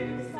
is